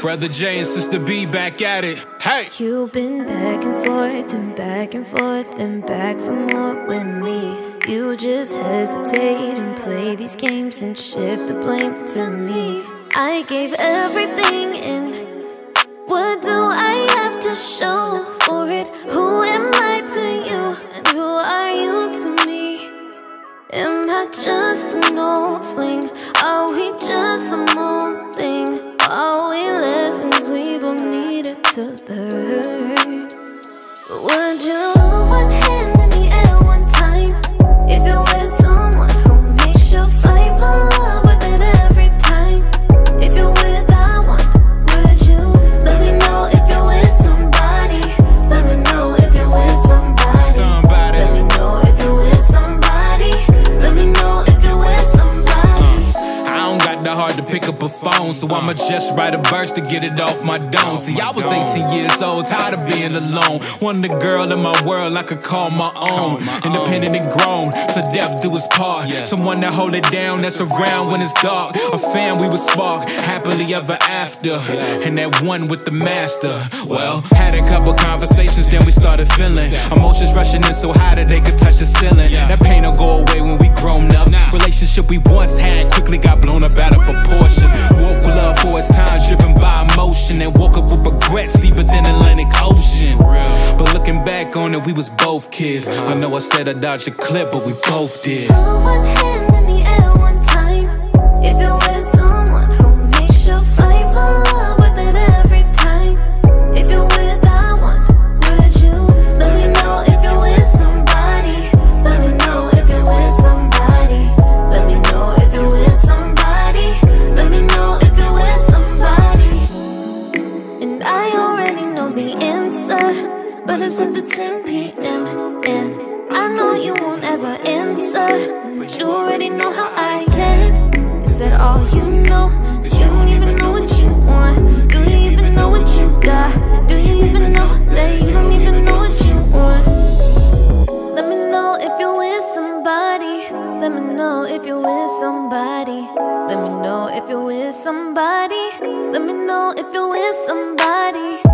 Brother J and Sister B back at it. Hey! You've been back and forth and back and forth and back for more with me. You just hesitate and play these games and shift the blame to me. I gave everything in. What do I have to show for it? Who am I to you? And who are you to me? Am I just an old fling? Are we just some old pick up a phone, so I'ma just write a verse to get it off my dome. See, I was 18 years old, tired of being alone. Wanted a girl in my world I could call my own. Independent and grown, to death do us part. Someone that hold it down, that's around when it's dark. A fan we would spark, happily ever after. And that one with the master. Well, had a couple conversations, then we started feeling. Emotions rushing in so high that they could touch the ceiling. That pain don't go away when we grown up. Relationship we once had quickly got blown up out of proportion. Woke love for its time, driven by emotion, and woke up with regrets deeper than Atlantic Ocean. But looking back on it, we was both kids. I know I said I dodged a clip, but we both did. The answer. But it's it's 10 p.m. And I know you won't ever answer. But you already know how I get. Is that all you know? You don't even know what you want. Do you even know what you got? Do you even know that you don't even know what you want? Let me know if you're with somebody. Let me know if you're with somebody. Let me know if you're with somebody. Let me know if you're with somebody.